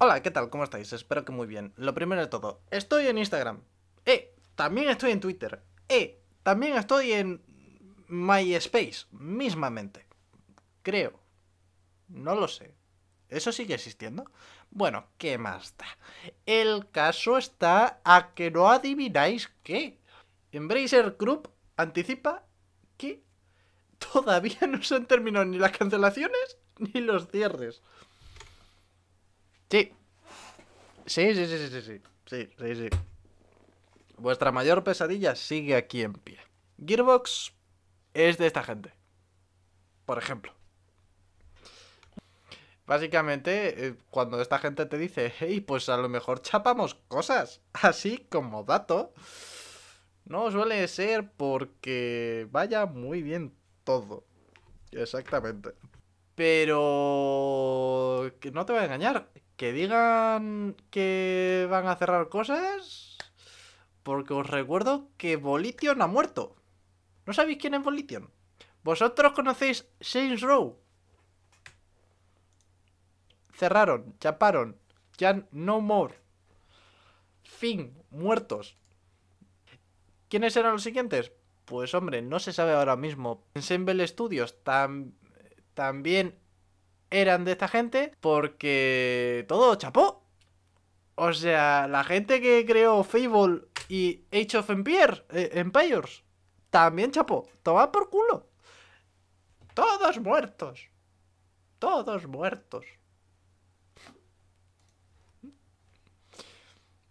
Hola, ¿qué tal? ¿Cómo estáis? Espero que muy bien. Lo primero de todo, estoy en Instagram. Eh, también estoy en Twitter. Eh, también estoy en MySpace, mismamente. Creo. No lo sé. ¿Eso sigue existiendo? Bueno, ¿qué más da? El caso está a que no adivináis qué. Embracer Group anticipa que todavía no se han terminado ni las cancelaciones ni los cierres. Sí. Sí, sí, sí, sí, sí, sí. Sí, sí. Vuestra mayor pesadilla sigue aquí en pie. Gearbox es de esta gente. Por ejemplo. Básicamente, eh, cuando esta gente te dice, hey, pues a lo mejor chapamos cosas, así como dato, no suele ser porque vaya muy bien todo. Exactamente. Pero... No te voy a engañar. Que digan que van a cerrar cosas... Porque os recuerdo que Volition ha muerto. ¿No sabéis quién es Volition? ¿Vosotros conocéis Saints Row? cerraron, chaparon, ya no more. Fin, muertos. ¿Quiénes eran los siguientes? Pues hombre, no se sabe ahora mismo. Ensemble Studios también eran de esta gente porque todo chapó. O sea, la gente que creó Fable y Age of Empires, eh, Empires también chapó. Toma por culo. Todos muertos. Todos muertos.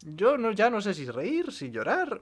Yo no, ya no sé si reír, si llorar.